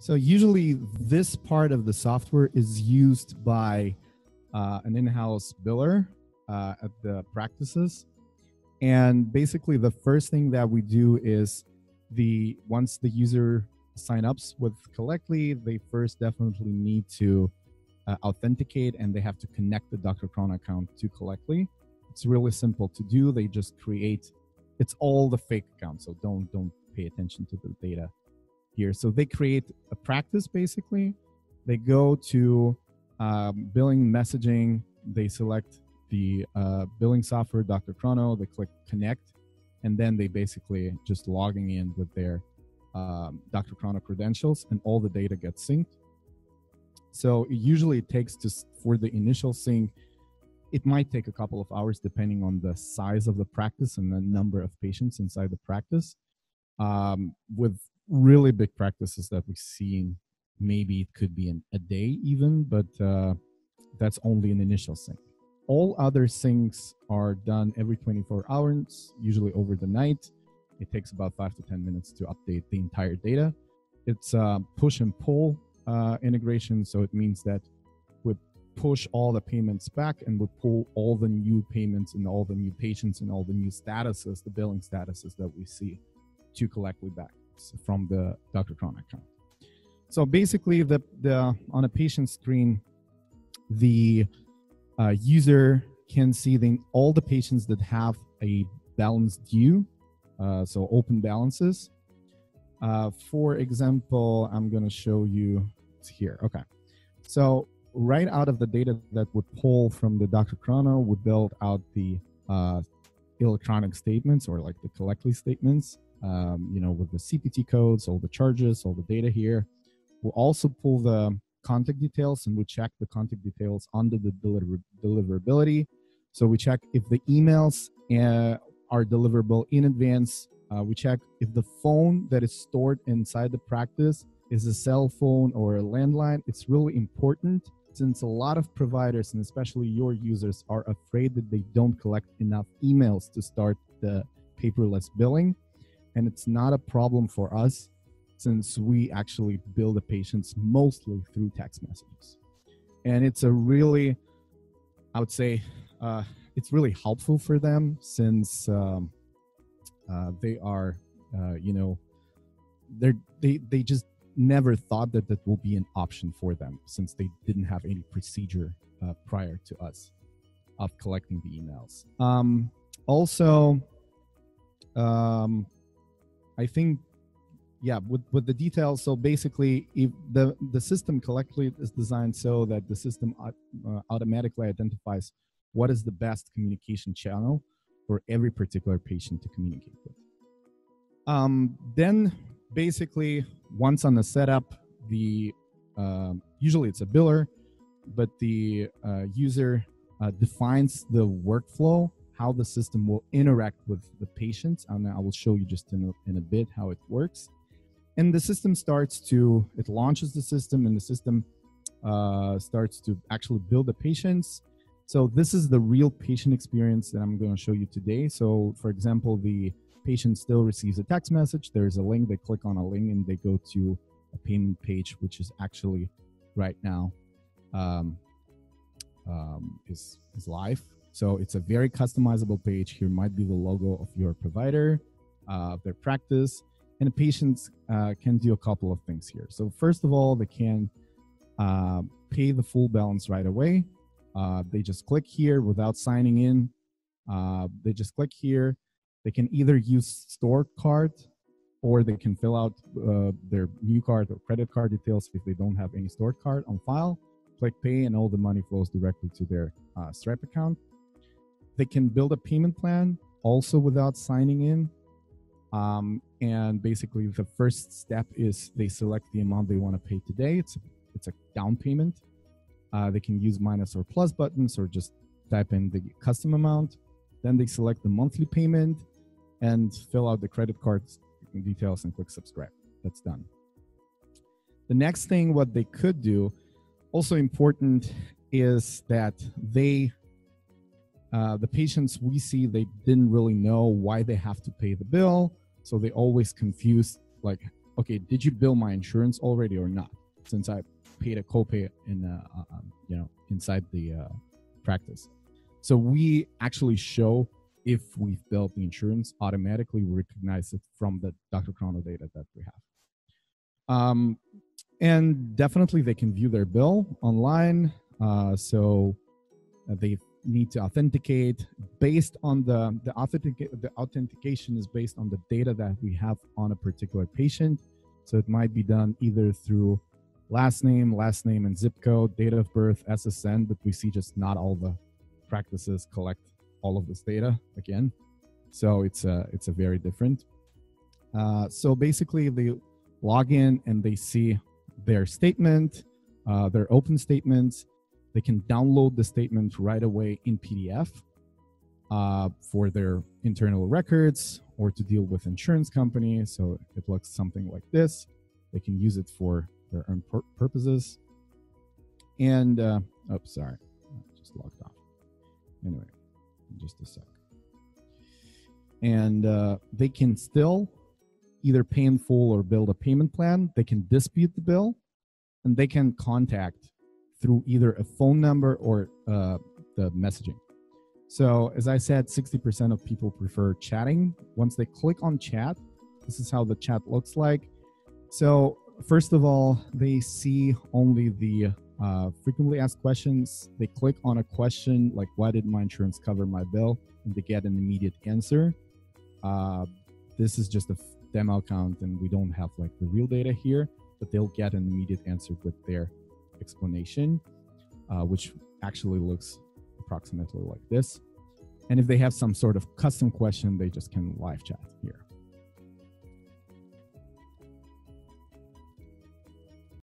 So usually this part of the software is used by uh, an in-house biller uh, at the practices. And basically the first thing that we do is the once the user sign ups with Collectly, they first definitely need to uh, authenticate and they have to connect the DrChrono account to Collectly. It's really simple to do. They just create it's all the fake accounts, so don't don't pay attention to the data here. So they create a practice basically. They go to um, billing messaging. They select the uh, billing software, DrChrono. They click connect, and then they basically just logging in with their um, DrChrono credentials, and all the data gets synced. So usually it takes just for the initial sync. It might take a couple of hours depending on the size of the practice and the number of patients inside the practice. Um, with really big practices that we've seen. Maybe it could be in a day even but uh, that's only an initial sync all other syncs are done every 24 hours usually over the night. It takes about five to ten minutes to update the entire data. It's a push and pull uh, integration so it means that we push all the payments back and we pull all the new payments and all the new patients and all the new statuses the billing statuses that we see to Collectly back from the DrChrono account. So basically, the, the on a patient screen, the uh, user can see the, all the patients that have a balance due, uh, so open balances. Uh, for example, I'm going to show you here. Okay. So right out of the data that would pull from the DrChrono would build out the uh, electronic statements or like the collectly statements um, you know, with the CPT codes, all the charges, all the data here. We'll also pull the contact details and we check the contact details under the deliver- deliverability. So we check if the emails uh, are deliverable in advance. Uh, we check if the phone that is stored inside the practice is a cell phone or a landline. It's really important since a lot of providers and especially your users are afraid that they don't collect enough emails to start the paperless billing. And it's not a problem for us since we actually bill the patients mostly through text messages. And it's a really i would say uh, it's really helpful for them since um, uh, they are uh, you know they're they they just never thought that that will be an option for them since they didn't have any procedure uh, prior to us of collecting the emails um, also um, I think, yeah, with, with the details. So basically, if the, the system collectively is designed so that the system uh, automatically identifies what is the best communication channel for every particular patient to communicate with. Um, then basically, once on the setup, the uh, usually it's a biller, but the uh, user uh, defines the workflow how the system will interact with the patients. And I will show you just in a, in a bit how it works. And the system starts to, it launches the system and the system uh, starts to actually build the patients. So this is the real patient experience that I'm going to show you today. So for example, the patient still receives a text message. There's a link, they click on a link and they go to a payment page, which is actually right now um, um, is, is live. So it's a very customizable page. Here might be the logo of your provider, uh, their practice, and the patients uh, can do a couple of things here. So first of all, they can uh, pay the full balance right away. Uh, they just click here without signing in. Uh, they just click here. They can either use store card or they can fill out uh, their new card or credit card details if they don't have any stored card on file. Click pay and all the money flows directly to their Stripe account they can build a payment plan also without signing in. Um, and basically, the first step is they select the amount they want to pay today. It's a, it's a down payment. Uh, they can use minus or plus buttons or just type in the custom amount. Then they select the monthly payment and fill out the credit card details and click subscribe. That's done. The next thing, what they could do, also important, is that they uh, the patients we see they didn't really know why they have to pay the bill so they always confused like okay, did you bill my insurance already or not? Since I paid a copay in, uh, uh, um, you know, inside the uh, practice. So we actually show if we've billed the insurance, automatically we recognize it from the DrChrono data that we have. Um, and definitely they can view their bill online. Uh, so they need to authenticate based on the the, authentic, the authentication is based on the data that we have on a particular patient so it might be done either through last name last name and zip code date of birth ssn but we see just not all the practices collect all of this data again so it's a it's a very different uh, so basically they log in and they see their statement uh, their open statements they can download the statement right away in PDF uh, for their internal records or to deal with insurance company. So it looks something like this. They can use it for their own pur- purposes. And, uh, oh, sorry, I just logged off. Anyway, just a sec. And uh, they can still either pay in full or build a payment plan. They can dispute the bill and they can contact through either a phone number or uh, the messaging. So, as I said, 60% of people prefer chatting. Once they click on chat, this is how the chat looks like. So, first of all, they see only the uh, frequently asked questions. They click on a question like, Why did my insurance cover my bill? And they get an immediate answer. Uh, this is just a demo account, and we don't have like the real data here, but they'll get an immediate answer with their explanation, uh, which actually looks approximately like this. And if they have some sort of custom question, they just can live chat here.